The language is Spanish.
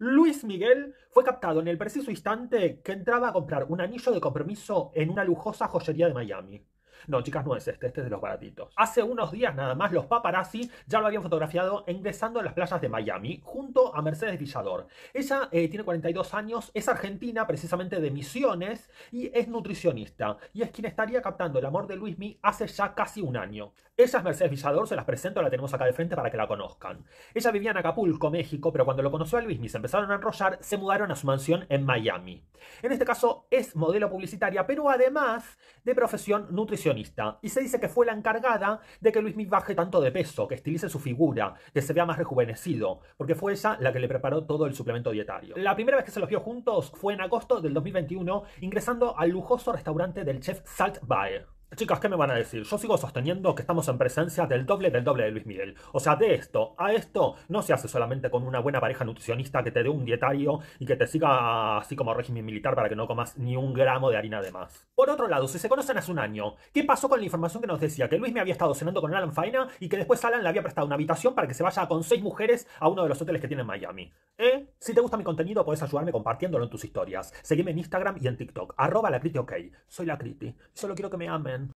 Luis Miguel fue captado en el preciso instante que entraba a comprar un anillo de compromiso en una lujosa joyería de Miami. No, chicas, no es este, este es de los baratitos. Hace unos días nada más los paparazzi ya lo habían fotografiado ingresando en las playas de Miami junto a Mercedes Villador. Ella eh, tiene 42 años, es argentina, precisamente de Misiones, y es nutricionista. Y es quien estaría captando el amor de Luismi hace ya casi un año. Ella es Mercedes Villador, se las presento, la tenemos acá de frente para que la conozcan. Ella vivía en Acapulco, México, pero cuando lo conoció a Luismi se empezaron a enrollar, se mudaron a su mansión en Miami. En este caso es modelo publicitaria, pero además de profesión nutricionista y se dice que fue la encargada de que Luis Miguel baje tanto de peso, que estilice su figura, que se vea más rejuvenecido, porque fue ella la que le preparó todo el suplemento dietario. La primera vez que se los vio juntos fue en agosto del 2021, ingresando al lujoso restaurante del chef Salt Bae. Chicas, ¿qué me van a decir? Yo sigo sosteniendo que estamos en presencia del doble del doble de Luis Miguel. O sea, de esto a esto no se hace solamente con una buena pareja nutricionista que te dé un dietario y que te siga así como régimen militar para que no comas ni un gramo de harina de más. Por otro lado, si se conocen hace un año, ¿qué pasó con la información que nos decía que Luis me había estado cenando con Alan Faina y que después Alan le había prestado una habitación para que se vaya con seis mujeres a uno de los hoteles que tiene en Miami? ¿Eh? Si te gusta mi contenido, puedes ayudarme compartiéndolo en tus historias. Seguime en Instagram y en TikTok. Arroba la OK. Soy la Criti. Solo quiero que me amen.